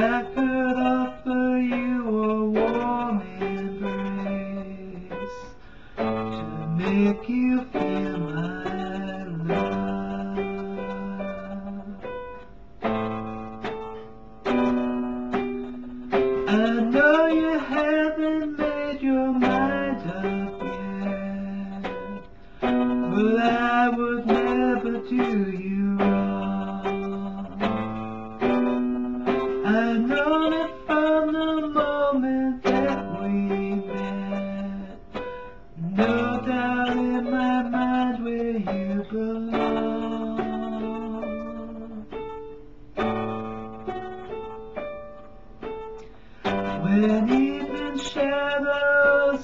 I could offer you a warm embrace to make you feel my love. I know you haven't made your mind up yet, but I would never do you wrong.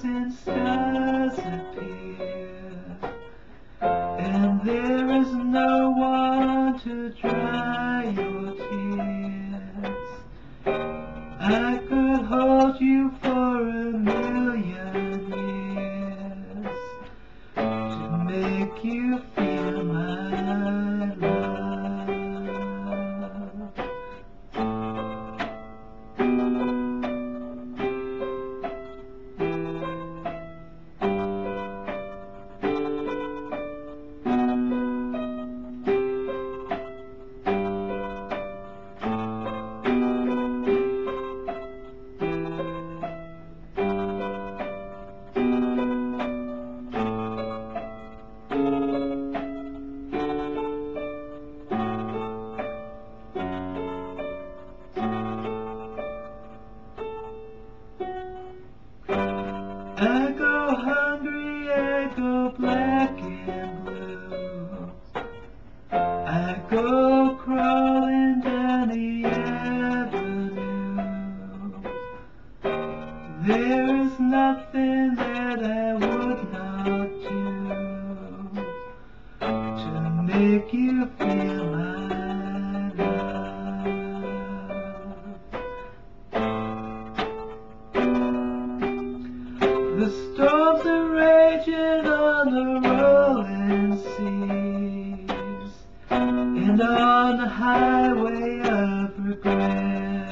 And appear, and there is no one to dry your tears, I could hold you for a million years to make you feel I go hungry, I go black and blue. The storms are raging on the rolling seas and on the highway of regret.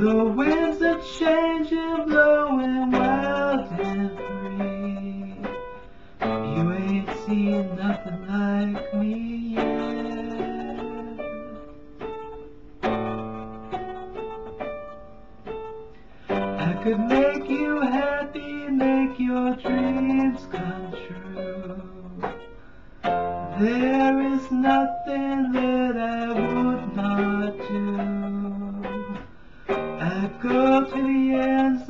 The winds are changing, blowing wild and free. You ain't seen nothing like me yet. Could make you happy, make your dreams come true. There is nothing that I would not do. I'd go to the ends